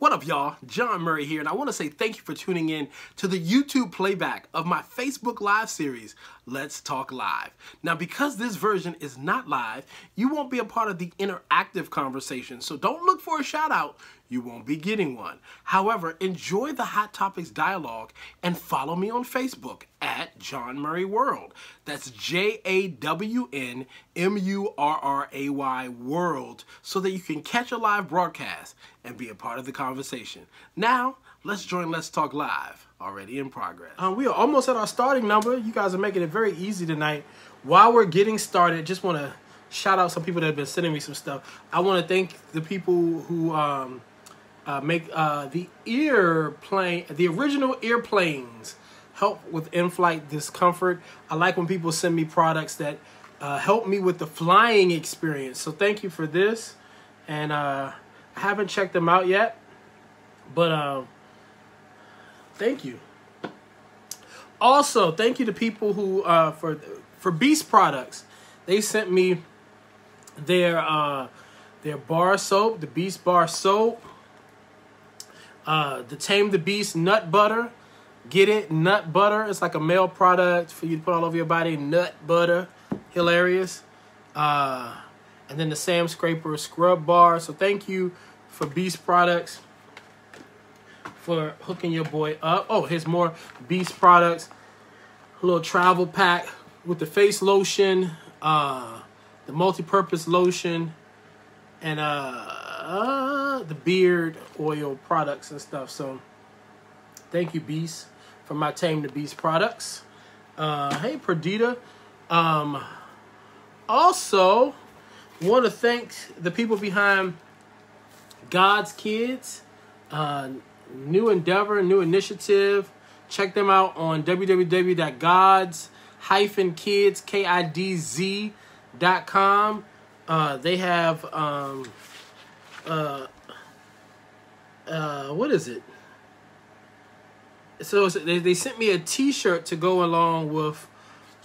What up, y'all? Jawn Murray here, and I want to say thank you for tuning in to the YouTube playback of my Facebook Live series, Let's Talk Live. Now, because this version is not live, you won't be a part of the interactive conversation, so don't look for a shout out. You won't be getting one. However, enjoy the Hot Topics dialogue and follow me on Facebook at Jawn Murray World. That's J A W N M U R R A Y World so that you can catch a live broadcast and be a part of the conversation. Now, let's join Let's Talk Live, already in progress. Um, we are almost at our starting number. You guys are making it very easy tonight. While we're getting started, just want to shout out some people that have been sending me some stuff. I want to thank the people who um, uh, make uh, the ear plane, the original earplanes help with in-flight discomfort. I like when people send me products that uh, help me with the flying experience. So thank you for this. And uh, I haven't checked them out yet, but uh, thank you. Also, thank you to people who uh, for for Beast products. They sent me their their bar soap, the Beast bar soap, uh, the Tame the Beast nut butter. Get it, nut butter. It's like a male product for you to put all over your body. Nut butter, hilarious. Uh, and then the Sam Scraper scrub bar. So thank you for Beast products for hooking your boy up. Oh, here's more Beast products. A little travel pack with the face lotion, uh, the multi-purpose lotion, and uh, uh, the beard oil products and stuff. So thank you, Beast, for my Tame the Beast products. Uh, hey, Perdita. Um, also, want to thank the people behind God's Kids, uh, new endeavor, new initiative. Check them out on www.god's-kids.com. Uh, they have um, uh, uh, what is it? So they, they sent me a T-shirt to go along with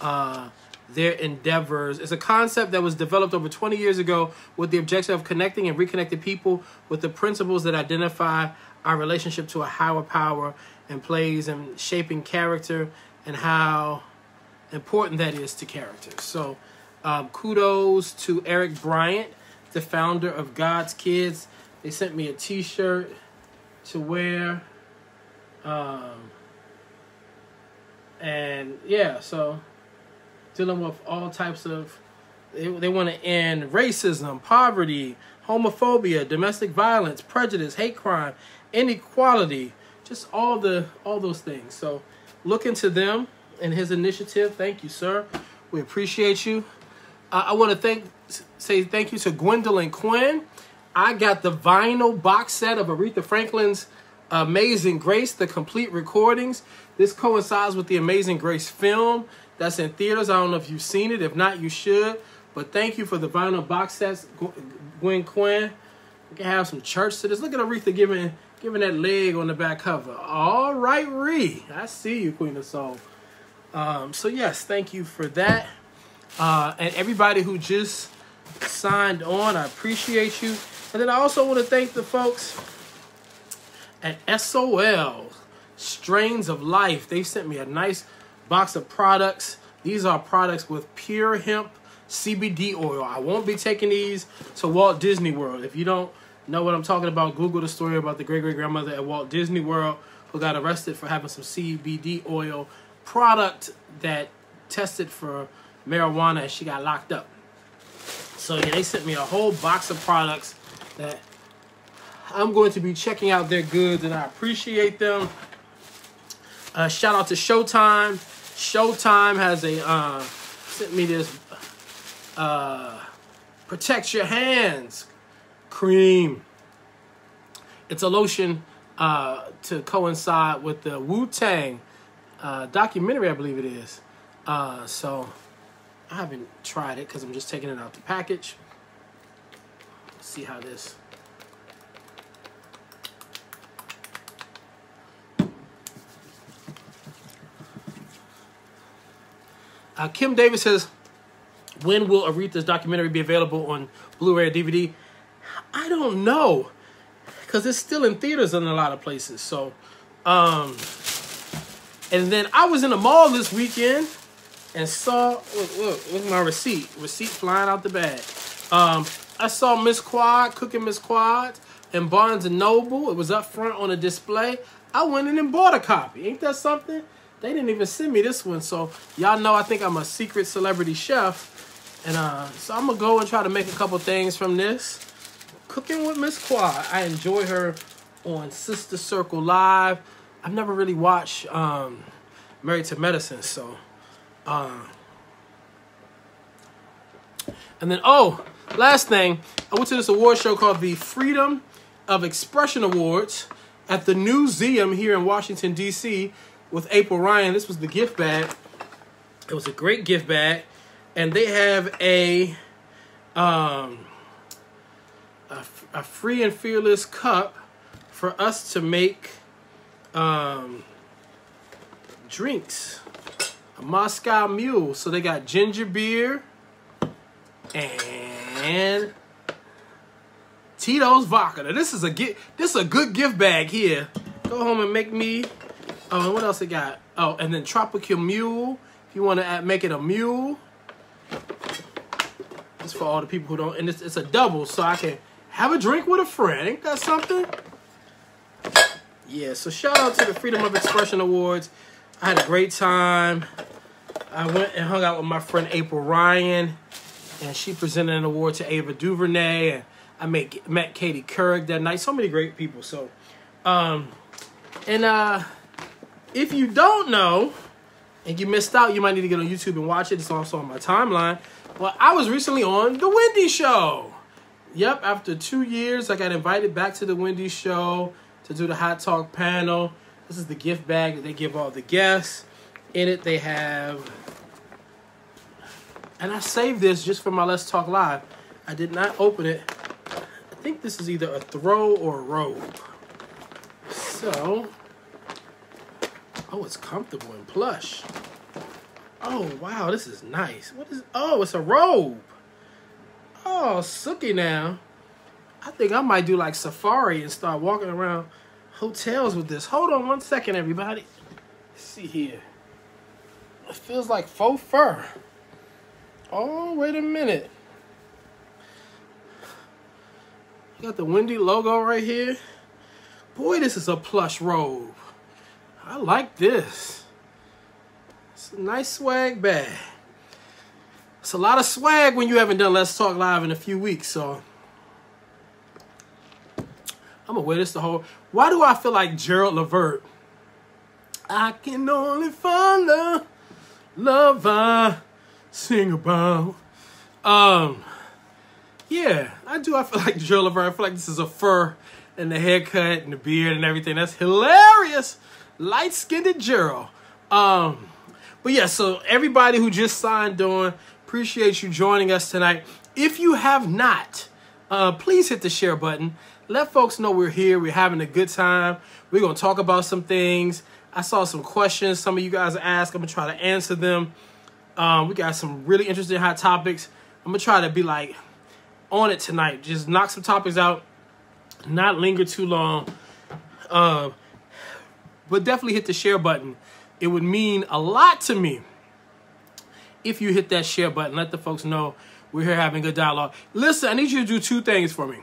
uh, their endeavors. It's a concept that was developed over 20 years ago with the objective of connecting and reconnecting people with the principles that identify our relationship to a higher power and plays and shaping character and how important that is to character. So um, kudos to Eric Bryant, the founder of God's Kids. They sent me a T-shirt to wear. Um, and yeah, so dealing with all types of they, they want to end racism, poverty, homophobia, domestic violence, prejudice, hate crime, inequality, just all the all those things. So look into them and his initiative. Thank you, sir. We appreciate you. Uh, I want to thank say thank you to Gwendolyn Quinn. I got the vinyl box set of Aretha Franklin's Amazing Grace, the complete recordings. This coincides with the Amazing Grace film that's in theaters. I don't know if you've seen it. If not, you should. But thank you for the vinyl box sets, Gwen Quinn. We can have some church to this. Look at Aretha giving giving that leg on the back cover. All right, Ree. I see you, Queen of Soul. Um, so yes, thank you for that. Uh, and everybody who just signed on, I appreciate you. And then I also want to thank the folks at SOL, Strains of Life. They sent me a nice box of products. These are products with pure hemp CBD oil. I won't be taking these to Walt Disney World. If you don't know what I'm talking about, Google the story about the great great grandmother at Walt Disney World who got arrested for having some CBD oil product that tested for marijuana and she got locked up. So yeah, they sent me a whole box of products that I'm going to be checking out their goods and I appreciate them. Uh, shout out to Showtime. Showtime has a uh, sent me this uh, protect your hands cream. It's a lotion uh, to coincide with the Wu Tang uh, documentary, I believe it is. Uh, so I haven't tried it because I'm just taking it out the package. Let's see how this. Uh, Kim Davis says, when will Aretha's documentary be available on Blu-ray or DVD? I don't know. because it's still in theaters in a lot of places. So, um, and then I was in the mall this weekend and saw look, look, look my receipt, receipt flying out the bag. Um, I saw Miss Quad cooking Miss Quad in Barnes and Noble. It was up front on a display. I went in and bought a copy. Ain't that something? They didn't even send me this one, so y'all know I think I'm a secret celebrity chef, and uh, so I'm gonna go and try to make a couple things from this. Cooking with Miss Quad. I enjoy her on Sister Circle Live. I've never really watched um, Married to Medicine, so. Uh, and then, oh, last thing, I went to this award show called the Freedom of Expression Awards at the Newseum here in Washington, D.C. with April Ryan. This was the gift bag. It was a great gift bag. And they have a, um, a, a free and fearless cup for us to make um, drinks. A Moscow Mule. So they got ginger beer and Tito's vodka. Now this is a get. This is a good gift bag here. Go home and make me. Oh, and what else they got? Oh, and then tropical mule. If you want to make it a mule. It's for all the people who don't. And it's, it's a double, so I can have a drink with a friend. Ain't that something? Yeah. So shout out to the Freedom of Expression Awards. I had a great time. I went and hung out with my friend April Ryan, and she presented an award to Ava DuVernay. And I met met Katie Couric that night. So many great people. So, um, and uh, if you don't know and you missed out, you might need to get on YouTube and watch it. It's also on my timeline. Well, I was recently on the Wendy Show. Yep, after two years, I got invited back to the Wendy Show to do the hot talk panel. This is the gift bag that they give all the guests. In it, they have, and I saved this just for my Let's Talk Live. I did not open it I think this is either a throw or a robe. So, oh, it's comfortable and plush. Oh, wow, this is nice. What is, oh, it's a robe. Oh, sookie now. I think I might do like safari and start walking around hotels with this. Hold on one second, everybody. Let's see here. It feels like faux fur. Oh, wait a minute. You Got the Wendy logo right here. Boy, this is a plush robe. I like this. It's a nice swag bag. It's a lot of swag when you haven't done Let's Talk Live in a few weeks, so gonna wear this the whole. Why do I feel like Gerald Levert? I can only find the love I sing about. Um, yeah, I do. I feel like Joe Levert. I feel like this is a fur and the haircut and the beard and everything. That's hilarious. Light skinned Gerald. Um, but yeah, so everybody who just signed on, appreciate you joining us tonight. If you have not, uh, please hit the share button. Let folks know we're here. We're having a good time. We're gonna talk about some things. I saw some questions some of you guys asked. I'm gonna try to answer them. Um, we got some really interesting hot topics. I'm gonna try to be like on it tonight. Just knock some topics out, not linger too long. Uh, but definitely hit the share button. It would mean a lot to me if you hit that share button. Let the folks know we're here having good dialogue. Listen, I need you to do two things for me.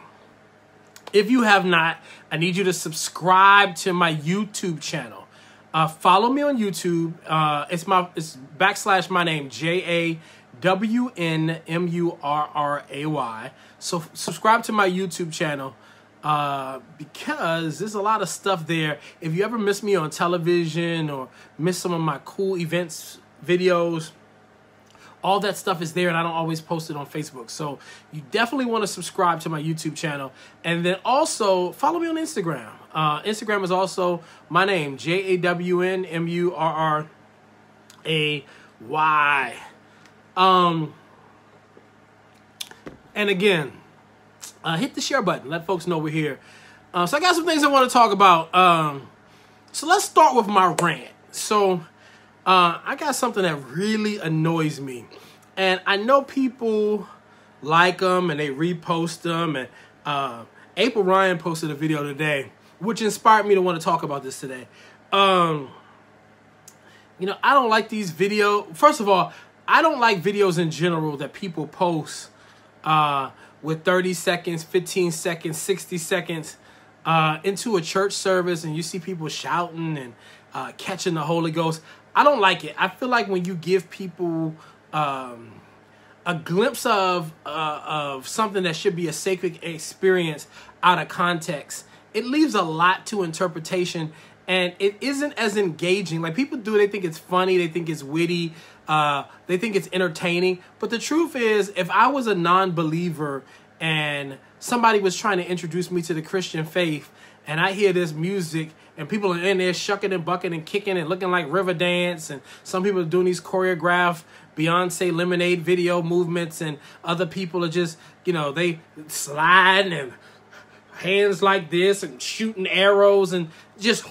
If you have not, I need you to subscribe to my YouTube channel. Uh, follow me on YouTube. Uh, it's my it's backslash my name J A W N M U R R A Y. So subscribe to my YouTube channel uh, because there's a lot of stuff there. If you ever miss me on television or miss some of my cool events videos, all that stuff is there and I don't always post it on Facebook. So you definitely want to subscribe to my YouTube channel. And then also follow me on Instagram. Uh, Instagram is also my name, J A W N M U R R A Y. Um, and again, uh, hit the share button. Let folks know we're here. Uh, so I got some things I want to talk about. Um, so let's start with my rant. So uh, I got something that really annoys me. And I know people like them and they repost them. And, uh, April Ryan posted a video today, which inspired me to want to talk about this today. Um, you know, I don't like these video. First of all, I don't like videos in general that people post uh, with 30 seconds, 15 seconds, 60 seconds uh, into a church service and you see people shouting and uh, catching the Holy Ghost. I don't like it. I feel like when you give people um, a glimpse of uh, of something that should be a sacred experience out of context, it leaves a lot to interpretation and it isn't as engaging. Like people do, they think it's funny, they think it's witty, uh, they think it's entertaining. But the truth is, if I was a non-believer and somebody was trying to introduce me to the Christian faith, and I hear this music and people are in there shucking and bucking and kicking and looking like river dance and some people are doing these choreographed Beyonce Lemonade video movements, and other people are just, you know, they sliding and hands like this and shooting arrows and just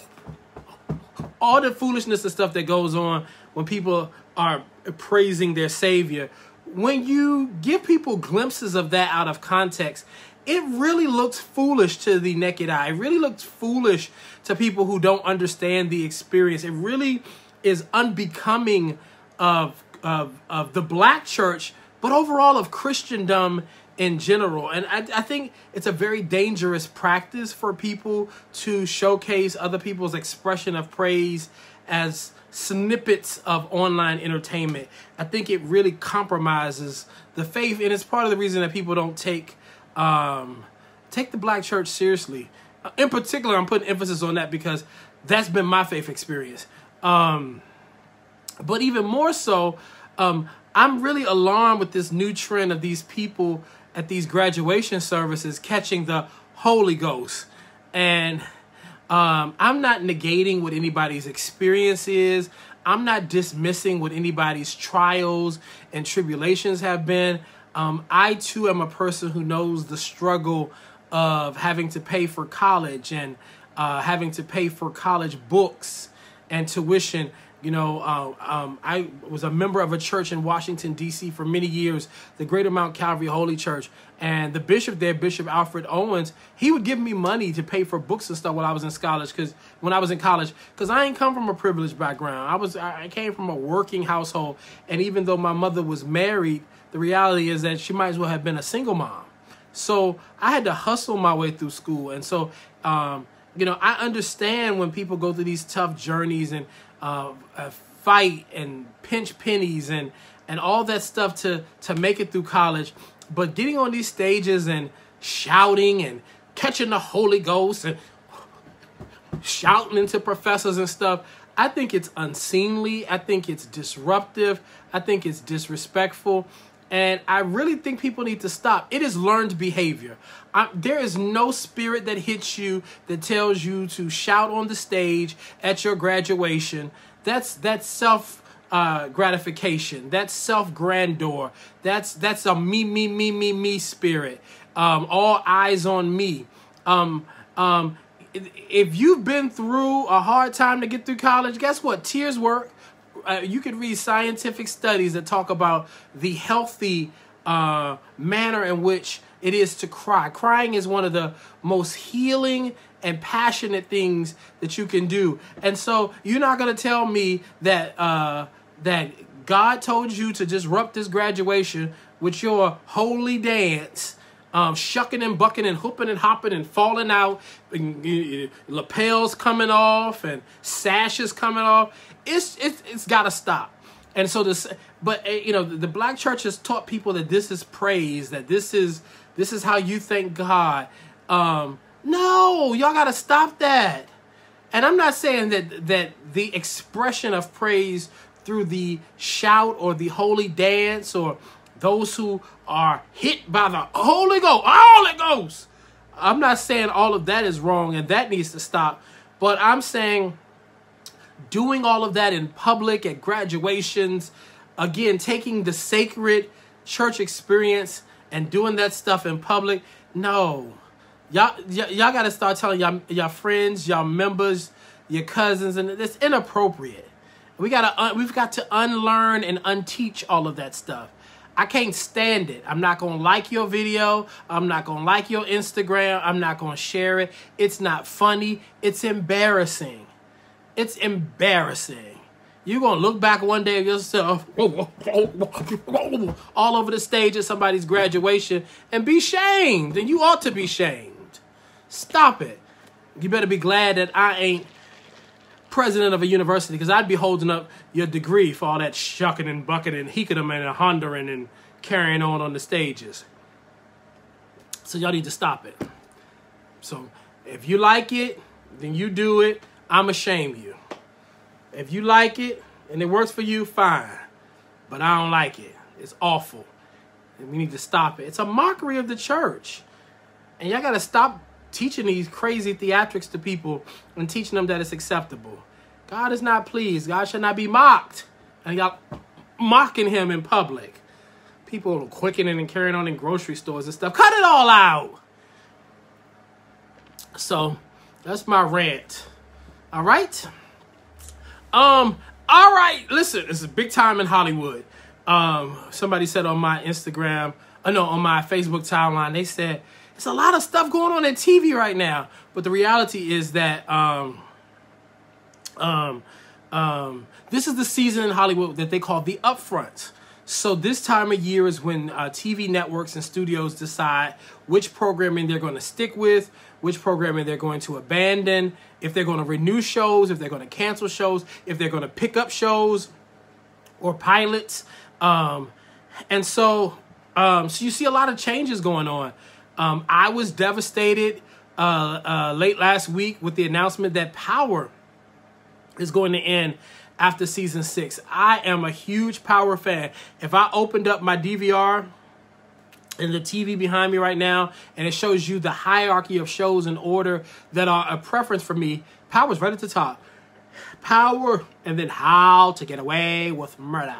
all the foolishness and stuff that goes on when people are praising their Savior. When you give people glimpses of that out of context, it really looks foolish to the naked eye. It really looks foolish to people who don't understand the experience. It really is unbecoming of, of, of the black church, but overall of Christendom in general. And I, I think it's a very dangerous practice for people to showcase other people's expression of praise as snippets of online entertainment. I think it really compromises the faith, and it's part of the reason that people don't take um, take the black church seriously. Uh, in particular, I'm putting emphasis on that because that's been my faith experience. Um, but even more so, um, I'm really alarmed with this new trend of these people at these graduation services catching the Holy Ghost. And um, I'm not negating what anybody's experience is. I'm not dismissing what anybody's trials and tribulations have been. Um, I too am a person who knows the struggle of having to pay for college and uh, having to pay for college books and tuition you know, uh, um, I was a member of a church in Washington, D.C. for many years, the Greater Mount Calvary Holy Church. And the bishop there, Bishop Alfred Owens, he would give me money to pay for books and stuff while I was in college. Because when I was in college, because I ain't come from a privileged background, I was I came from a working household. And even though my mother was married, the reality is that she might as well have been a single mom. So I had to hustle my way through school. And so, um, you know, I understand when people go through these tough journeys and uh, fight and pinch pennies and and all that stuff to to make it through college. But getting on these stages and shouting and catching the Holy Ghost and shouting into professors and stuff, I think it's unseemly. I think it's disruptive. I think it's disrespectful. And I really think people need to stop. It is learned behavior. I, there is no spirit that hits you that tells you to shout on the stage at your graduation. That's that's self uh, gratification. That's self grandeur. That's that's a me me me me me spirit. Um, all eyes on me. Um, um, if you've been through a hard time to get through college, guess what? Tears work uh, you could read scientific studies that talk about the healthy uh, manner in which it is to cry. Crying is one of the most healing and passionate things that you can do. And so you're not going to tell me that uh, that God told you to disrupt this graduation with your holy dance um, shucking and bucking and hooping and hopping and falling out, and, lapels coming off and sashes coming off. It's it's it's got to stop. And so this, but eh, you know, the black church has taught people that this is praise, that this is this is how you thank God. Um, no, y'all got to stop that. And I'm not saying that that the expression of praise through the shout or the holy dance or those who are hit by the Holy Ghost, Holy Ghost. I'm not saying all of that is wrong and that needs to stop, but I'm saying doing all of that in public at graduations, again, taking the sacred church experience and doing that stuff in public, no. Y'all, y'all got to start telling y'all, y'all friends, y'all members, your cousins, and it's inappropriate. We gotta, we've got to unlearn and unteach all of that stuff. I can't stand it. I'm not to like your video. I'm not to like your Instagram. I'm not to share it. It's not funny. It's embarrassing. It's embarrassing. You're going to look back one day of yourself all over the stage at somebody's graduation and be shamed. And you ought to be shamed. Stop it. You better be glad that I ain't president of a university because I'd be holding up your degree for all that shucking and bucking and heeking and hondering and carrying on on the stages. So y'all need to stop it. So if you like it, then you do it. I'm ashamed of you. If you like it and it works for you, fine. But I don't like it. It's awful. And we need to stop it. It's a mockery of the church. And y'all got to stop teaching these crazy theatrics to people and teaching them that it's acceptable. God is not pleased. God should not be mocked. And y'all mocking him in public. People quickening and carrying on in grocery stores and stuff. Cut it all out. So that's my rant. All right. Um. All right. Listen, it's a big time in Hollywood. Um. Somebody said on my Instagram, uh, no, on my Facebook timeline, they said there's a lot of stuff going on in TV right now. But the reality is that um, um, um, this is the season in Hollywood that they call the upfront. So this time of year is when uh, TV networks and studios decide which programming they're going to stick with, which programming they're going to abandon, if they're going to renew shows, if they're going to cancel shows, if they're going to pick up shows or pilots. Um, and so, um, so you see a lot of changes going on. Um, I was devastated uh, uh, late last week with the announcement that Power is going to end after season six. I am a huge Power fan. If I opened up my DVR and the TV behind me right now, and it shows you the hierarchy of shows in order that are a preference for me, Power's right at the top. Power, and then How to Get Away with Murder.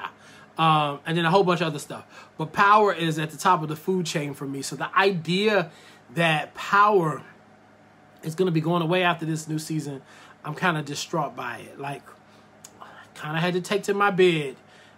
Um, and then a whole bunch of other stuff. But power is at the top of the food chain for me. So the idea that power is going to be going away after this new season, I'm kind of distraught by it. Like, kind of had to take to my bed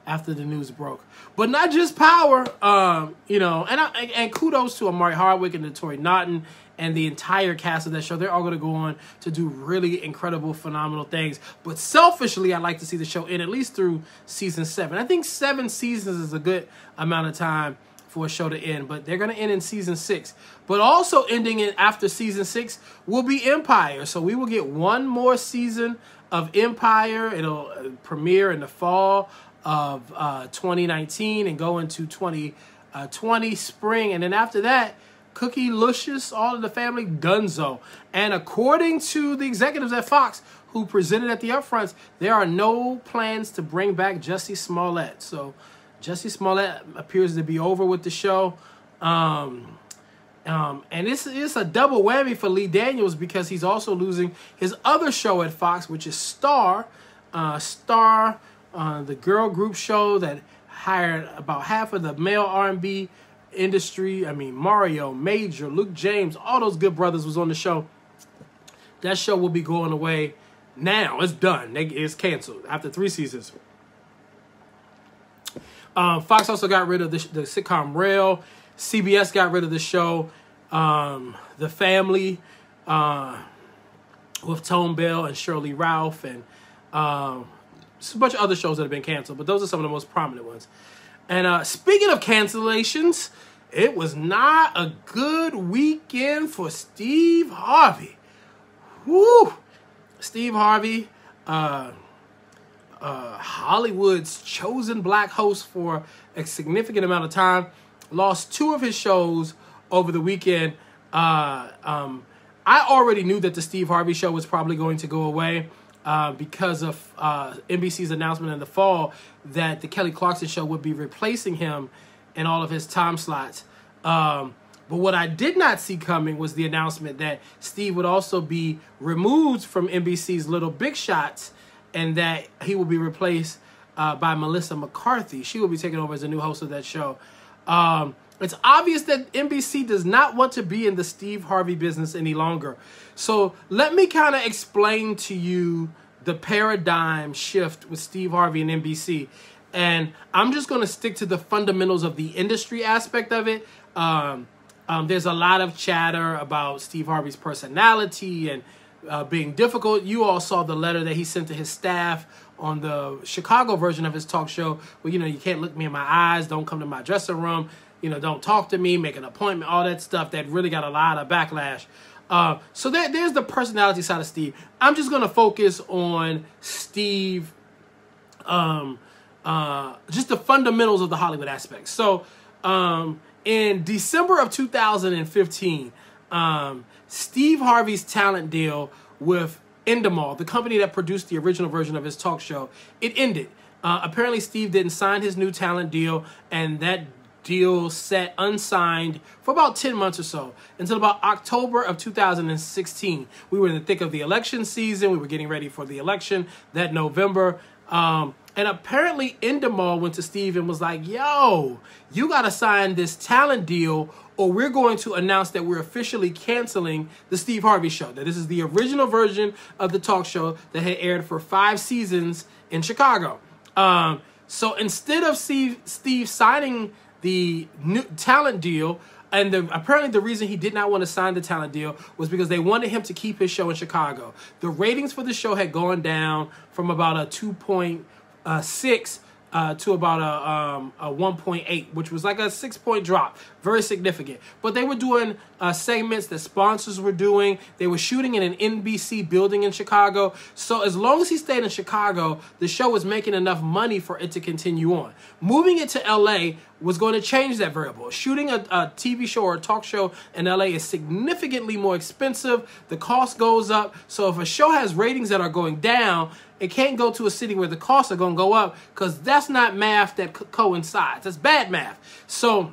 after the news broke. But not just power, um, you know, and I, and kudos to Omari Hardwick and Tori Naughton and the entire cast of that show. They're all going to go on to do really incredible, phenomenal things. But selfishly, I'd like to see the show end at least through season seven. I think seven seasons is a good amount of time for a show to end, but they're going to end in season six. But also ending in after season six will be Empire. So we will get one more season of Empire. It'll uh, premiere in the fall of uh, 2019 and go into 2020 uh, spring. And then after that, Cookie Lucious, all of the family, Dunzo. And according to the executives at Fox who presented at the upfronts, there are no plans to bring back Jussie Smollett. So Jussie Smollett appears to be over with the show. Um, um, and this is a double whammy for Lee Daniels because he's also losing his other show at Fox, which is Star. Uh, Star, uh, the girl group show that hired about half of the male R&B industry. I mean, Mario, Major, Luke James, all those good brothers was on the show. That show will be going away now. It's done. It's canceled after three seasons. Um, Fox also got rid of the, the, sitcom Rel. CBS got rid of the show um, The Family uh, with Tone Bell and Sheryl Lee Ralph and um, a bunch of other shows that have been canceled. But those are some of the most prominent ones. And uh, speaking of cancellations, it was not a good weekend for Steve Harvey. Woo! Steve Harvey, uh, uh, Hollywood's chosen black host for a significant amount of time, lost two of his shows over the weekend. Uh, um, I already knew that the Steve Harvey show was probably going to go away. Uh, because of uh, NBC's announcement in the fall that the Kelly Clarkson show would be replacing him in all of his time slots. Um, but what I did not see coming was the announcement that Steve would also be removed from NBC's Little Big Shots and that he will be replaced uh, by Melissa McCarthy. She will be taking over as the new host of that show. Um, it's obvious that NBC does not want to be in the Steve Harvey business any longer. So let me kind of explain to you the paradigm shift with Steve Harvey and NBC. and I'm just going to stick to the fundamentals of the industry aspect of it. Um, um, there's a lot of chatter about Steve Harvey's personality and uh, being difficult. You all saw the letter that he sent to his staff on the Chicago version of his talk show, Well, you know you can't look me in my eyes, don't come to my dressing room, you know, don't talk to me, make an appointment, all that stuff that really got a lot of backlash. Uh, so there, there's the personality side of Steve. I'm just gonna focus on Steve, um, uh, just the fundamentals of the Hollywood aspect. So um, in December of 2015, um, Steve Harvey's talent deal with Endemol, the company that produced the original version of his talk show, it ended. Uh, apparently, Steve didn't sign his new talent deal, and that deal set unsigned for about 10 months or so until about October of 2016. We were in the thick of the election season. We were getting ready for the election that November. Um, and apparently, Endemol went to Steve and was like, yo, you got to sign this talent deal or we're going to announce that we're officially canceling the Steve Harvey show. That this is the original version of the talk show that had aired for five seasons in Chicago. Um, so instead of Steve, Steve signing the new talent deal, and the, apparently the reason he did not want to sign the talent deal was because they wanted him to keep his show in Chicago. The ratings for the show had gone down from about a 2.6 uh, to about a, um, a 1.8, which was like a six point drop, very significant. But they were doing uh, segments that sponsors were doing. They were shooting in an NBC building in Chicago. So as long as he stayed in Chicago, the show was making enough money for it to continue on. Moving it to LA was going to change that variable. Shooting a, a TV show or a talk show in LA is significantly more expensive. The cost goes up. So if a show has ratings that are going down, it can't go to a city where the costs are going to go up because that's not math that co- coincides. That's bad math. So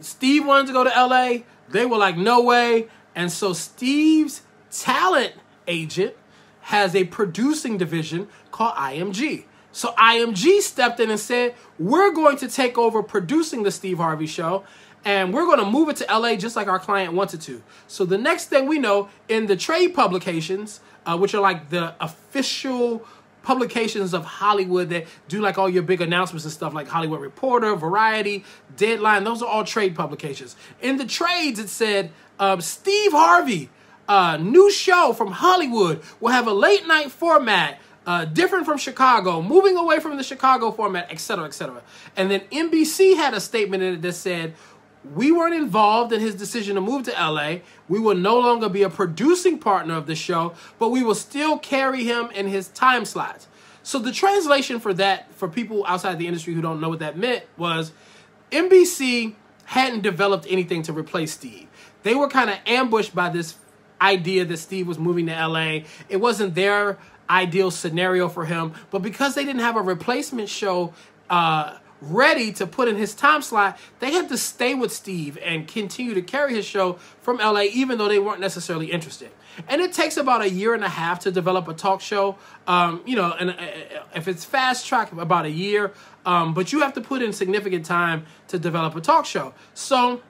Steve wanted to go to LA. They were like, no way. And so Steve's talent agent has a producing division called IMG. So IMG stepped in and said, we're going to take over producing the Steve Harvey show and we're going to move it to LA just like our client wanted to. So the next thing we know, in the trade publications, uh, which are like the official publications of Hollywood that do like all your big announcements and stuff, like Hollywood Reporter, Variety, Deadline. Those are all trade publications. In the trades, it said uh, Steve Harvey, uh, new show from Hollywood, will have a late night format. Uh, different from Chicago, moving away from the Chicago format, etc., etc. And then NBC had a statement in it that said, we weren't involved in his decision to move to LA. We will no longer be a producing partner of the show, but we will still carry him in his time slots. So the translation for that, for people outside the industry who don't know what that meant, was NBC hadn't developed anything to replace Steve. They were kind of ambushed by this idea that Steve was moving to LA. It wasn't their ideal scenario for him, but because they didn't have a replacement show, uh, ready to put in his time slot, they had to stay with Steve and continue to carry his show from LA, even though they weren't necessarily interested. And it takes about a year and a half to develop a talk show. Um, you know, and uh, if it's fast track, about a year. Um, but you have to put in significant time to develop a talk show. So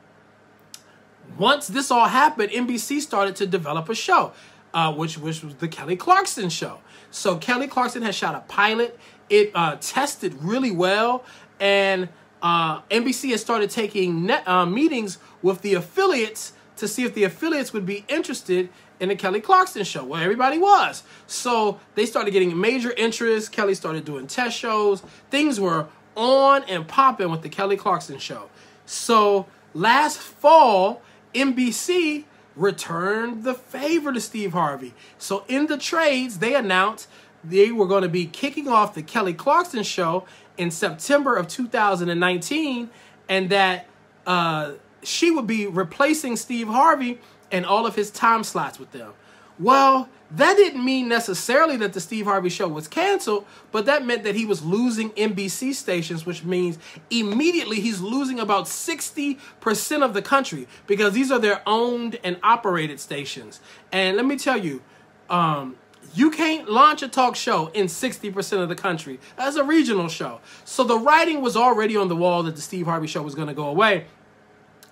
once this all happened, NBC started to develop a show, uh, which, which was the Kelly Clarkson show. So Kelly Clarkson has shot a pilot. It uh, tested really well, and uh, NBC has started taking net, uh, meetings with the affiliates to see if the affiliates would be interested in the Kelly Clarkson show. Well, everybody was. So they started getting major interest. Kelly started doing test shows. Things were on and popping with the Kelly Clarkson show. So last fall, NBC returned the favor to Steve Harvey. So in the trades, they announced they were going to be kicking off the Kelly Clarkson show in September of 2019, and that uh, she would be replacing Steve Harvey and all of his time slots with them. Well, that didn't mean necessarily that the Steve Harvey show was canceled, but that meant that he was losing NBC stations, which means immediately he's losing about 60% of the country because these are their owned and operated stations. And let me tell you, um, you can't launch a talk show in 60% of the country as a regional show. So the writing was already on the wall that the Steve Harvey show was going to go away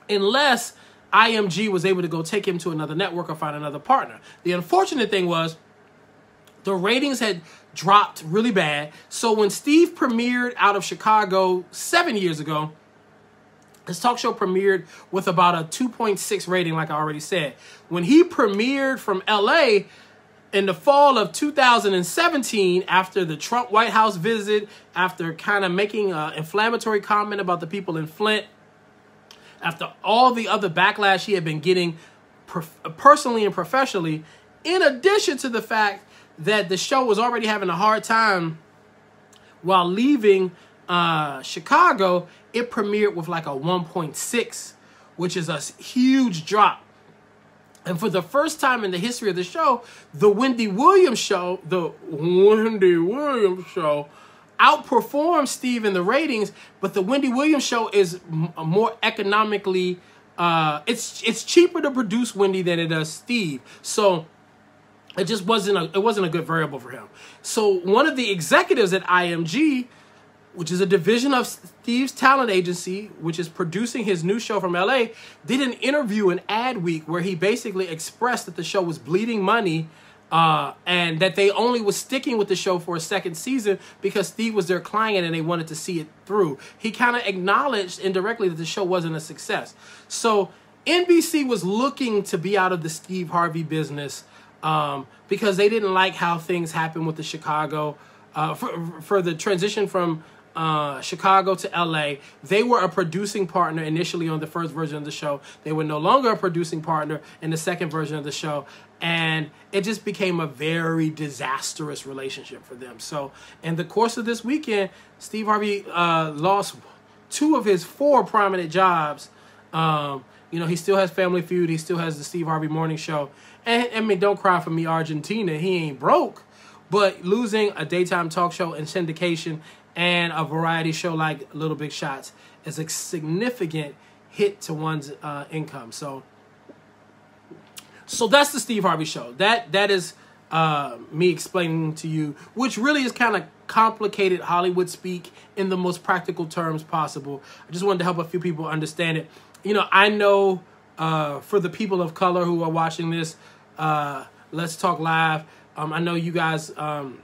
unless IMG was able to go take him to another network or find another partner. The unfortunate thing was the ratings had dropped really bad. So when Steve premiered out of Chicago seven years ago, his talk show premiered with about a 2.6 rating, like I already said. When he premiered from LA in the fall of 2017, after the Trump White House visit, after kind of making an inflammatory comment about the people in Flint, after all the other backlash he had been getting personally and professionally, in addition to the fact that the show was already having a hard time while leaving uh, Chicago, it premiered with like a 1.6, which is a huge drop. And for the first time in the history of the show, the Wendy Williams show, the Wendy Williams show, outperformed Steve in the ratings, but the Wendy Williams show is more economically uh, it's it's cheaper to produce Wendy than it does Steve. So it just wasn't a it wasn't a good variable for him. So one of the executives at IMG, which is a division of Steve's talent agency, which is producing his new show from LA, did an interview in Adweek where he basically expressed that the show was bleeding money uh, and that they only was sticking with the show for a second season because Steve was their client and they wanted to see it through. He kind of acknowledged indirectly that the show wasn't a success. So NBC was looking to be out of the Steve Harvey business um, because they didn't like how things happened with the Chicago uh, for, for the transition from uh, Chicago to LA. They were a producing partner initially on the first version of the show. They were no longer a producing partner in the second version of the show. And it just became a very disastrous relationship for them. So, in the course of this weekend, Steve Harvey uh, lost two of his four prominent jobs. Um, you know, he still has Family Feud. He still has the Steve Harvey Morning Show. And I mean, don't cry for me, Argentina. He ain't broke. But losing a daytime talk show and syndication and a variety show like Little Big Shots is a significant hit to one's uh, income. So, so that's the Steve Harvey show. That that is uh, me explaining to you, which really is kind of complicated Hollywood speak in the most practical terms possible. I just wanted to help a few people understand it. You know, I know uh, for the people of color who are watching this, uh, Let's Talk Live. Um, I know you guys. Um,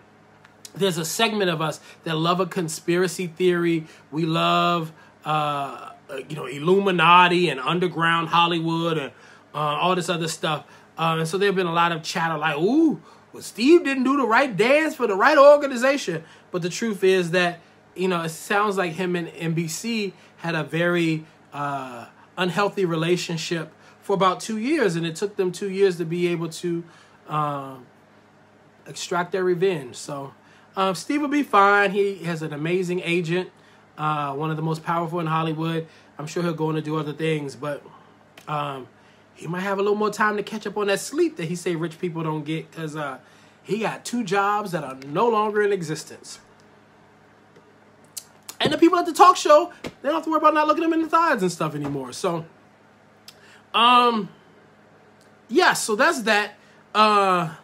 there's a segment of us that love a conspiracy theory. We love, uh, uh, you know, Illuminati and underground Hollywood and uh, all this other stuff. Uh, and so there have been a lot of chatter like, ooh, well, Steve didn't do the right dance for the right organization. But the truth is that, you know, it sounds like him and NBC had a very uh, unhealthy relationship for about two years. And it took them two years to be able to um, extract their revenge. So, um, Steve will be fine. He has an amazing agent, uh, one of the most powerful in Hollywood. I'm sure he'll go on to do other things, but um, he might have a little more time to catch up on that sleep that he say rich people don't get because uh, he got two jobs that are no longer in existence. And the people at the talk show, they don't have to worry about not looking them in the thighs and stuff anymore. So, um, yeah, so that's that. Uh,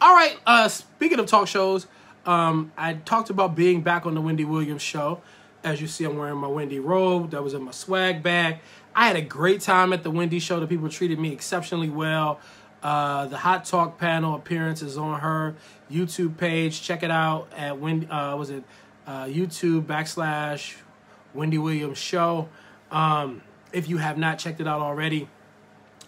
all right. Uh, speaking of talk shows, um, I talked about being back on the Wendy Williams show. As you see, I'm wearing my Wendy robe. That was in my swag bag. I had a great time at the Wendy show. The people treated me exceptionally well. Uh, the Hot Talk panel appearance is on her YouTube page. Check it out at Wendy. Uh, was it uh, YouTube backslash Wendy Williams show? Um, if you have not checked it out already,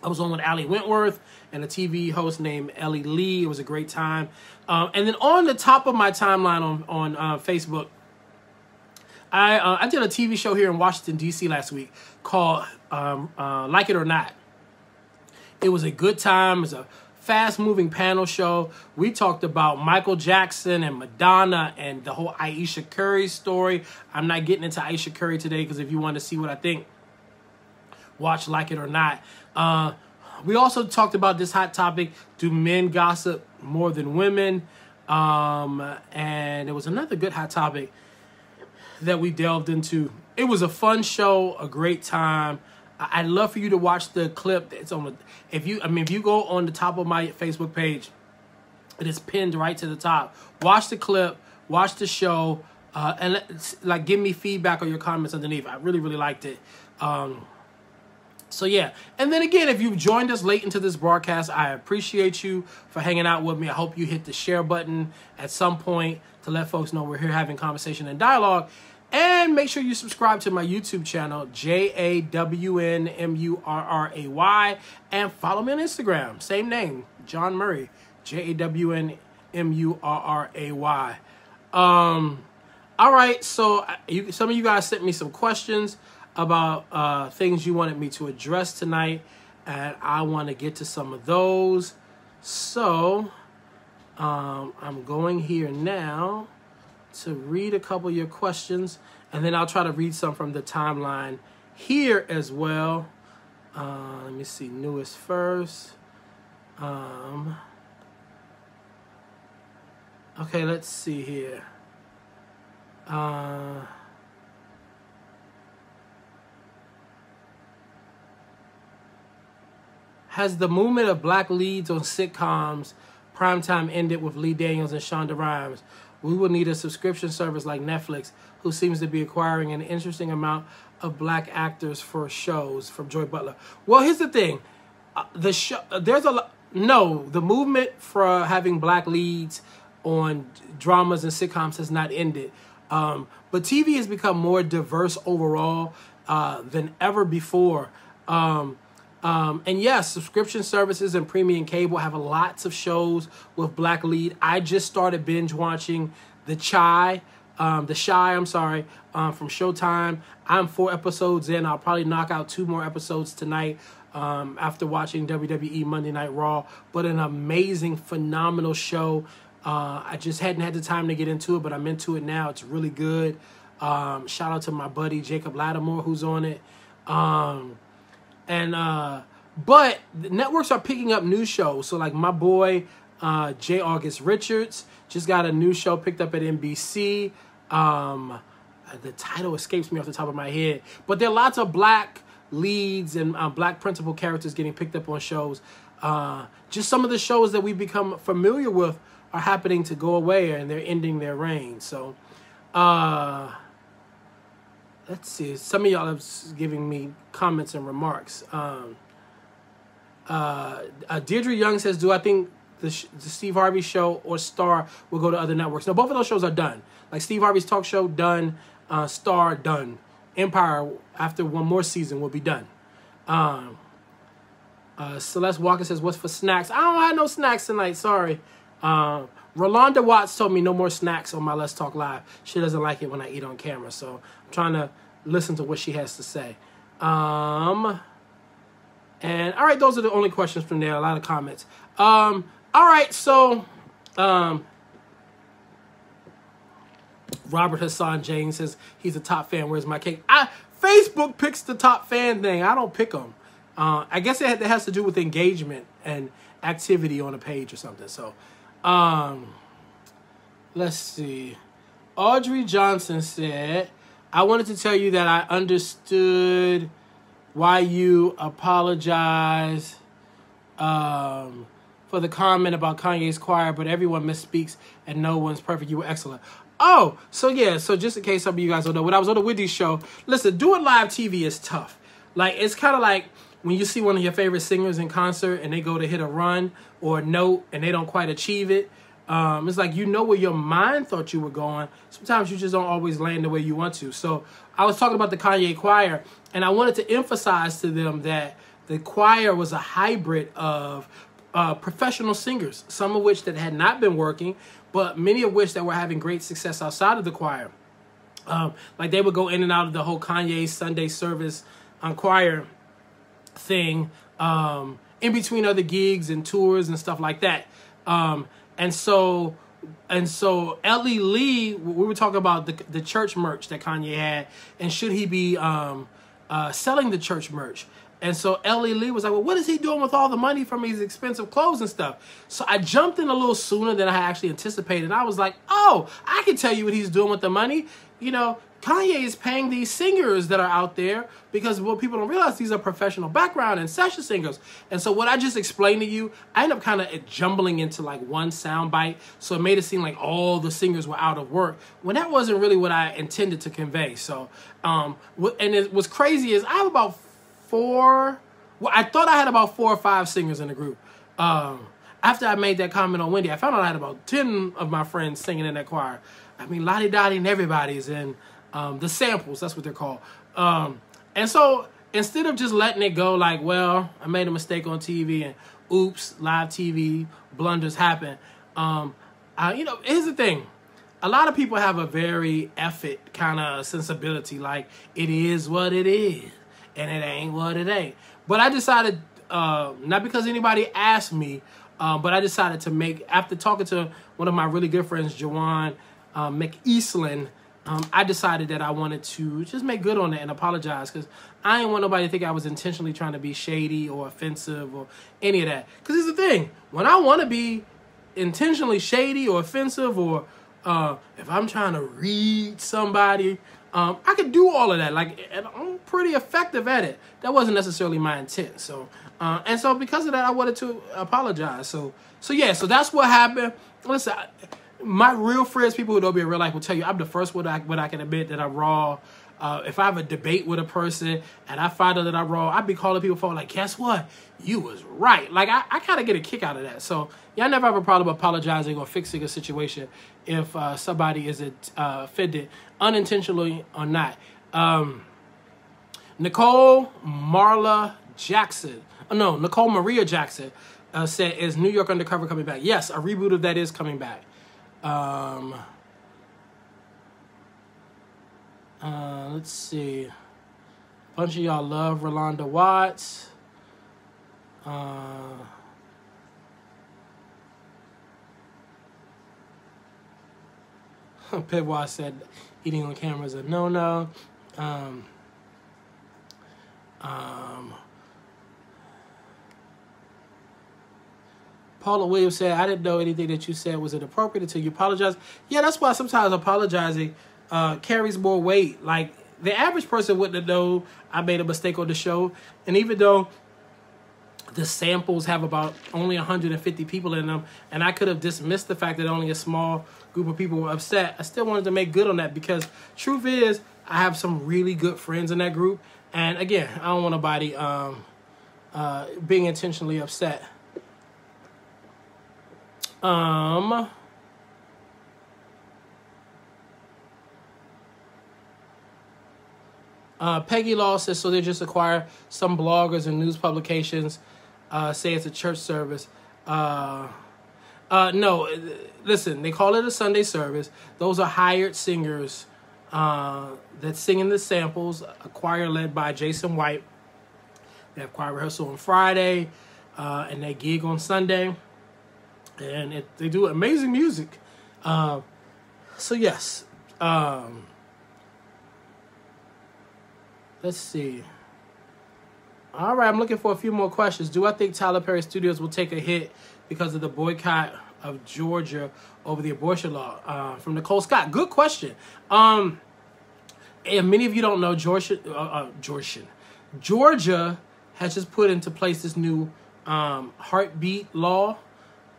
I was on with Ali Wentworth and a TV host named Ellie Lee. It was a great time. Um, and then on the top of my timeline on on uh, Facebook, I uh, I did a TV show here in Washington D.C. last week called um, uh, Like It or Not. It was a good time. It was a fast moving panel show. We talked about Michael Jackson and Madonna and the whole Ayesha Curry story. I'm not getting into Ayesha Curry today because if you want to see what I think, watch Like It or Not. Uh, we also talked about this hot topic do men gossip more than women? Um, and it was another good hot topic that we delved into. It was a fun show, a great time. I'd love for you to watch the clip. It's on. The, if you, I mean, if you go on the top of my Facebook page, it is pinned right to the top. Watch the clip. Watch the show. Uh, and let, like give me feedback or your comments underneath. I really, really liked it. Um, So yeah, and then again, if you've joined us late into this broadcast, I appreciate you for hanging out with me. I hope you hit the share button at some point to let folks know we're here having conversation and dialogue. And make sure you subscribe to my YouTube channel, J A W N M U R R A Y, and follow me on Instagram, same name, Jawn Murray, J A W N M U R R A Y. Um, all right, so you, some of you guys sent me some questions about uh, things you wanted me to address tonight, and I want to get to some of those. So um, I'm going here now to read a couple of your questions, and then I'll try to read some from the timeline here as well. Uh, let me see, newest first. Um, okay, let's see here. Uh, has the movement of black leads on sitcoms primetime ended with Lee Daniels and Shonda Rhimes? We will need a subscription service like Netflix, who seems to be acquiring an interesting amount of black actors for shows from Joy Butler. Well, here's the thing: uh, the show there's a no the movement for having black leads on dramas and sitcoms has not ended. Um, but TV has become more diverse overall uh, than ever before. Um, um, and yes, subscription services and premium cable have lots of shows with black lead. I just started binge watching The Chai, um, The Chi, I'm sorry, um, from Showtime. I'm four episodes in. I'll probably knock out two more episodes tonight um, after watching WWE Monday Night Raw. But an amazing, phenomenal show. Uh, I just hadn't had the time to get into it, but I'm into it now. It's really good. Um, shout out to my buddy Jacob Latimore who's on it. And uh, but the networks are picking up new shows. So like my boy uh, J. August Richards just got a new show picked up at NBC. Um, the title escapes me off the top of my head, but there are lots of black leads and uh, black principal characters getting picked up on shows. Uh, just some of the shows that we've become familiar with are happening to go away and they're ending their reign. So, uh, let's see. Some of y'all are giving me comments and remarks. Um, uh, uh, Deirdre Young says, "Do I think the, the, Steve Harvey show or Star will go to other networks?" No, both of those shows are done. Like Steve Harvey's talk show done, uh, Star done, Empire after one more season will be done. Um, uh, Celeste Walker says, "What's for snacks?" I don't have no snacks tonight. Sorry. Rolanda Watts told me no more snacks on my Let's Talk Live. She doesn't like it when I eat on camera, so I'm trying to listen to what she has to say. Um, and all right, those are the only questions from there. A lot of comments. Um, all right, so um, Robert Hassan James says he's a top fan. Where's my cake? I Facebook picks the top fan thing. I don't pick them. Uh, I guess it has to do with engagement and activity on a page or something. So um, let's see. Audrey Johnson said, I wanted to tell you that I understood why you apologize um, for the comment about Kanye's choir, but everyone misspeaks and no one's perfect. You were excellent. Oh, so yeah, so just in case some of you guys don't know, when I was on the Wendy's show, listen, doing live TV is tough. Like, it's kind of like when you see one of your favorite singers in concert and they go to hit a run or a note and they don't quite achieve it, um, it's like you know where your mind thought you were going. Sometimes you just don't always land the way you want to. So I was talking about the Kanye choir, and I wanted to emphasize to them that the choir was a hybrid of uh, professional singers, some of which that had not been working, but many of which that were having great success outside of the choir. Um, like they would go in and out of the whole Kanye Sunday service on choir thing um, in between other gigs and tours and stuff like that. Um, and so and so Ellie Lee, we were talking about the the church merch that Kanye had, and should he be um, uh, selling the church merch? And so Ellie Lee was like, "Well, what is he doing with all the money from his expensive clothes and stuff?" So I jumped in a little sooner than I actually anticipated. I was like, "Oh, I can tell you what he's doing with the money. You know, Kanye is paying these singers that are out there because what people don't realize these are professional background and session singers. And so what I just explained to you, I end up kind of jumbling into like one sound bite. So it made it seem like all the singers were out of work when that wasn't really what I intended to convey. So, um, and it, what's crazy is I have about four well, I thought I had about four or five singers in the group. Um, after I made that comment on Wendy, I found out I had about 10 of my friends singing in that choir. I mean, Lottie Dottie and everybody's in um, the samples, that's what they're called. Um, and so instead of just letting it go like, well, I made a mistake on TV and oops, live TV blunders happen. Um, I, you know, here's the thing. A lot of people have a very effort kind of sensibility, like it is what it is, and it ain't what it ain't. But I decided, uh, not because anybody asked me, um, but I decided to make, after talking to one of my really good friends, Jawan uh, McEastland, um, I decided that I wanted to just make good on it and apologize because I didn't want nobody to think I was intentionally trying to be shady or offensive or any of that. Because here's the thing when I want to be intentionally shady or offensive or uh, if I'm trying to read somebody, um, I could do all of that. Like, I'm pretty effective at it. That wasn't necessarily my intent. So, uh, and so because of that, I wanted to apologize. So, so yeah, so that's what happened. Listen, I, my real friends, people who don't be in real life, will tell you I'm the first one I, when I can admit that I'm wrong. Uh, if I have a debate with a person and I find out that I'm wrong, I'd be calling people for like, guess what? You was right. Like I, I kind of get a kick out of that. So y'all never have a problem apologizing or fixing a situation if uh, somebody is uh, offended, unintentionally or not. Um, Nicole Marla Jackson, oh, no, Nicole Maria Jackson uh, said, "Is New York Undercover coming back?" Yes, a reboot of that is coming back. Um, uh, let's see. A bunch of y'all love Rolanda Watts. Uh, Pidwa said eating on camera is a no-no. Um, um, Paula Williams said, I didn't know anything that you said was inappropriate until you apologized. Yeah, that's why sometimes apologizing uh, carries more weight. Like, the average person wouldn't know I made a mistake on the show. And even though the samples have about only 150 people in them, and I could have dismissed the fact that only a small group of people were upset, I still wanted to make good on that because truth is, I have some really good friends in that group. And again, I don't want nobody um, uh, being intentionally upset. Um, uh, Peggy Law says so they just acquire some bloggers and news publications. Uh, say it's a church service. Uh, uh, no, listen. They call it a Sunday service. Those are hired singers uh, that sing in the samples. A choir led by Jason White. They have choir rehearsal on Friday, uh, and they gig on Sunday and it, they do amazing music. Uh, so yes, um, let's see. All right, I'm looking for a few more questions. Do I think Tyler Perry Studios will take a hit because of the boycott of Georgia over the abortion law? Uh, from Nicole Scott. Good question. Um, and many of you don't know, Georgia, uh, uh, Georgia, Georgia has just put into place this new um, heartbeat law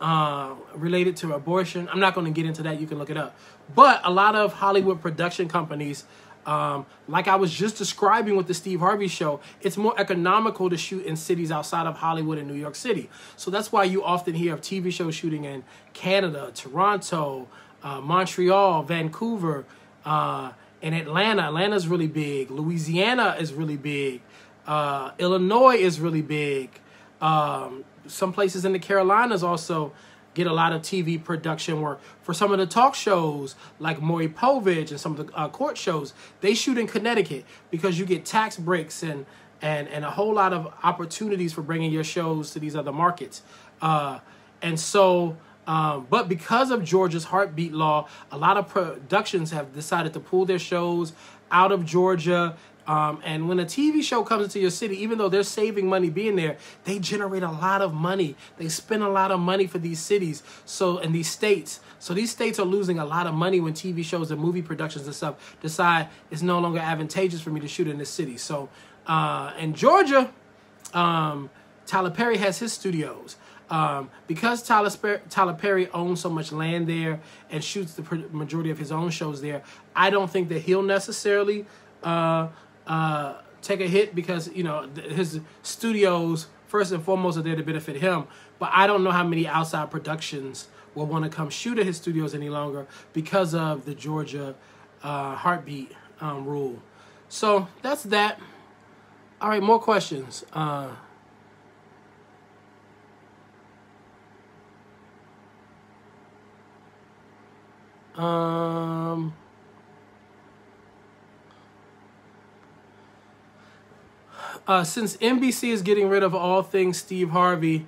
uh, related to abortion. I'm not going to get into that. You can look it up. But a lot of Hollywood production companies, um, like I was just describing with the Steve Harvey show, it's more economical to shoot in cities outside of Hollywood and New York City. So that's why you often hear of TV shows shooting in Canada, Toronto, uh, Montreal, Vancouver, uh, and Atlanta. Atlanta's really big. Louisiana is really big. Uh, Illinois is really big. Um, some places in the Carolinas also get a lot of TV production work. For some of the talk shows, like Maury Povich and some of the uh, court shows, they shoot in Connecticut because you get tax breaks and, and, and a whole lot of opportunities for bringing your shows to these other markets. Uh, and so, um, but because of Georgia's heartbeat law, a lot of productions have decided to pull their shows out of Georgia um, and when a TV show comes into your city, even though they're saving money being there, they generate a lot of money. They spend a lot of money for these cities. So in these states, so these states are losing a lot of money when TV shows and movie productions and stuff decide it's no longer advantageous for me to shoot in this city. So uh, in Georgia, um, Tyler Perry has his studios. Um, because Tyler, Tyler Perry owns so much land there and shoots the majority of his own shows there, I don't think that he'll necessarily uh, uh, take a hit because you know his studios first and foremost are there to benefit him. But I don't know how many outside productions will want to come shoot at his studios any longer because of the Georgia uh, heartbeat um, rule. So that's that. All right, more questions. Uh, um, uh, since NBC is getting rid of all things Steve Harvey,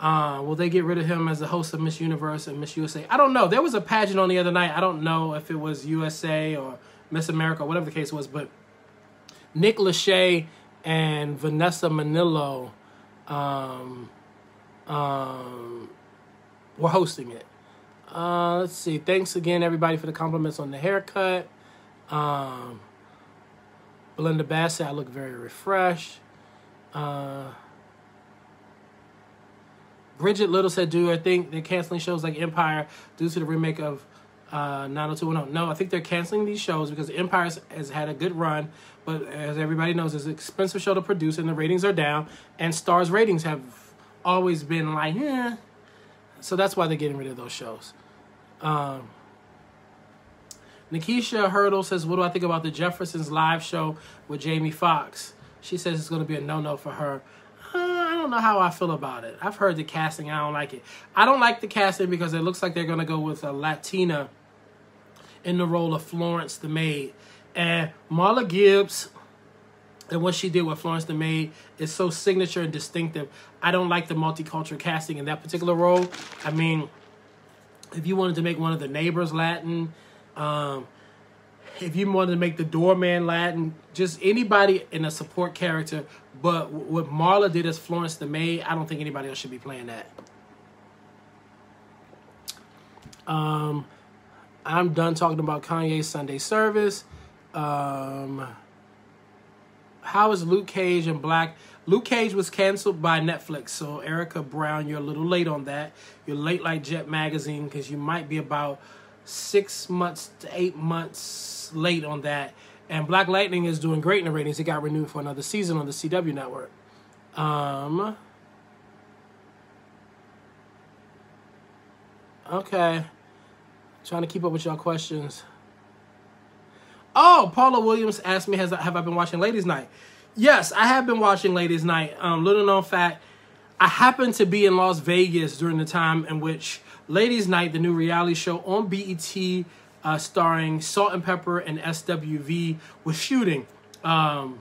uh, will they get rid of him as the host of Miss Universe and Miss USA? I don't know. There was a pageant on the other night. I don't know if it was USA or Miss America, or whatever the case was, but Nick Lachey and Vanessa Minnillo um, um, were hosting it. Uh, let's see. Thanks again, everybody, for the compliments on the haircut. Um, Belinda Bassett, I look very refreshed. Uh, Bridget Little said, "Do I think they're canceling shows like Empire due to the remake of uh, 90210?" No, I think they're canceling these shows because Empire has had a good run, but as everybody knows, it's an expensive show to produce, and the ratings are down. And Star's ratings have always been like, eh. So that's why they're getting rid of those shows. Um, Nikisha Hurdle says, "What do I think about the Jeffersons live show with Jamie Foxx?" She says it's going to be a no-no for her uh, I don't know how I feel about it. I've heard the casting. I don't like it. I don't like the casting because it looks like they're going to go with a Latina in the role of Florence the Maid. And Marla Gibbs and what she did with Florence the Maid is so signature and distinctive. I don't like the multicultural casting in that particular role. I mean, if you wanted to make one of the neighbors Latin, um, if you wanted to make the doorman Latin, just anybody in a support character. But what Marla did as Florence the Maid, I don't think anybody else should be playing that. Um, I'm done talking about Kanye's Sunday service. Um, how is Luke Cage and Black? Luke Cage was canceled by Netflix, so Erica Brown, you're a little late on that. You're late like Jet Magazine because you might be about six months to eight months late on that. And Black Lightning is doing great in the ratings. It got renewed for another season on the CW network. Um, okay. Trying to keep up with y'all questions. Oh, Paula Williams asked me, "Has have I been watching Ladies Night?" Yes, I have been watching Ladies Night. Um, little known fact, I happened to be in Las Vegas during the time in which Ladies Night, the new reality show on BET, uh, starring Salt-N-Pepa and SWV, was shooting. Um,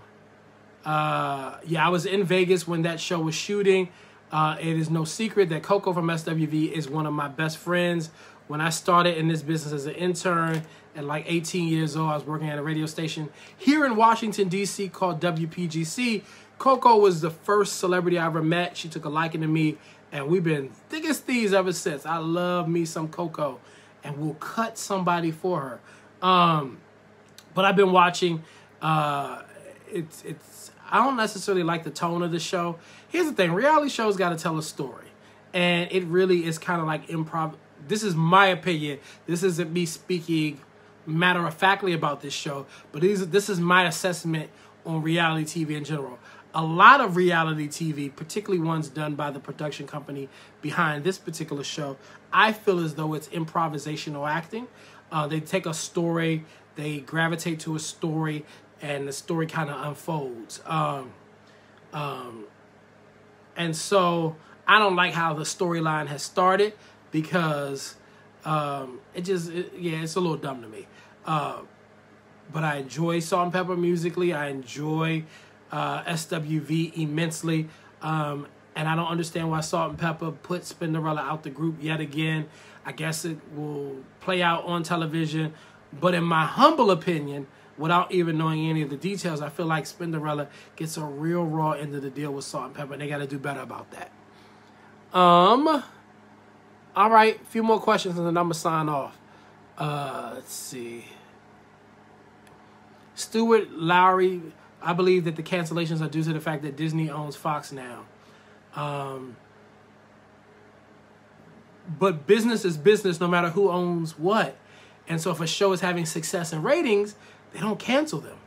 uh, yeah, I was in Vegas when that show was shooting. Uh, it is no secret that Coko from SWV is one of my best friends. When I started in this business as an intern at like 18 years old, I was working at a radio station here in Washington, D.C. called WPGC. Coko was the first celebrity I ever met. She took a liking to me, and we've been thick as thieves ever since. I love me some Coko and we'll cut somebody for her. Um, but I've been watching. Uh, it's it's. I don't necessarily like the tone of the show. Here's the thing: reality shows got to tell a story, and it really is kind of like improv. This is my opinion. This isn't me speaking matter of factly about this show, but these, this is my assessment on reality TV in general a lot of reality TV, particularly ones done by the production company behind this particular show, I feel as though it's improvisational acting. Uh, they take a story, they gravitate to a story, and the story kind of unfolds. Um, um, and so I don't like how the storyline has started because um, it just, it, yeah, it's a little dumb to me. Uh, but I enjoy Salt-N-Pepa musically. I enjoy uh, SWV immensely. Um, and I don't understand why Salt-N-Pepa put Spinderella out the group yet again. I guess it will play out on television. But in my humble opinion, without even knowing any of the details, I feel like Spinderella gets a real raw end of the deal with Salt-N-Pepa, and they got to do better about that. Um, all right, a few more questions, and then I'm going to sign off. Uh, let's see. Stuart Lowry I believe that the cancellations are due to the fact that Disney owns Fox now. Um, but business is business no matter who owns what. And so if a show is having success in ratings, they don't cancel them.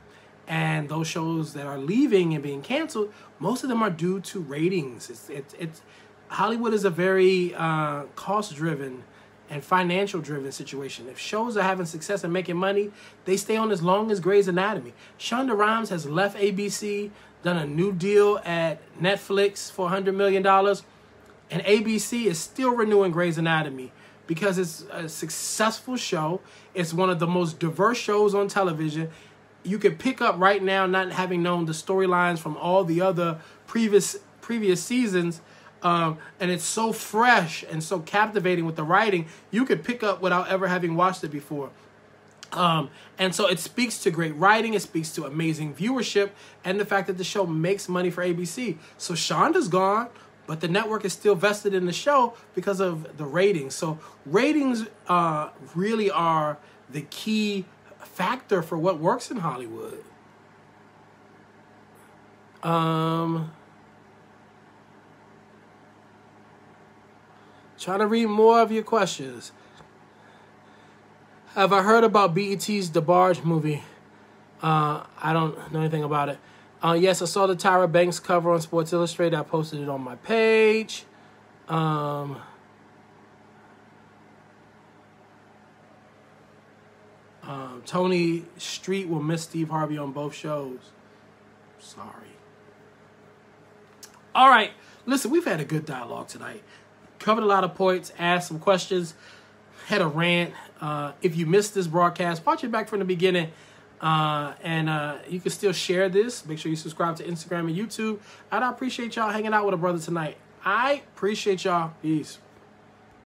and those shows that are leaving and being canceled, most of them are due to ratings. It's it's, it's Hollywood is a very uh, cost driven and financial driven situation. If shows are having success and making money, they stay on as long as Grey's Anatomy. Shonda Rhimes has left ABC, done a new deal at Netflix for $100 million, and ABC is still renewing Grey's Anatomy because it's a successful show. It's one of the most diverse shows on television. You could pick up right now, not having known the storylines from all the other previous previous seasons um, and it's so fresh and so captivating with the writing, you could pick up without ever having watched it before. Um, and so it speaks to great writing, it speaks to amazing viewership, and the fact that the show makes money for ABC. So Shonda's gone, but the network is still vested in the show because of the ratings. So ratings uh, really are the key factor for what works in Hollywood. Um, Trying to read more of your questions. Have I heard about BET's DeBarge movie? Uh, I don't know anything about it. Uh, yes, I saw the Tyra Banks cover on Sports Illustrated. I posted it on my page. Um, um, Tony Street will miss Steve Harvey on both shows. Sorry. All right. Listen, we've had a good dialogue tonight covered a lot of points, asked some questions, had a rant. Uh, if you missed this broadcast, watch it back from the beginning. Uh, and uh, you can still share this. Make sure you subscribe to Instagram and YouTube. And I appreciate y'all hanging out with a brother tonight. I appreciate y'all. Peace.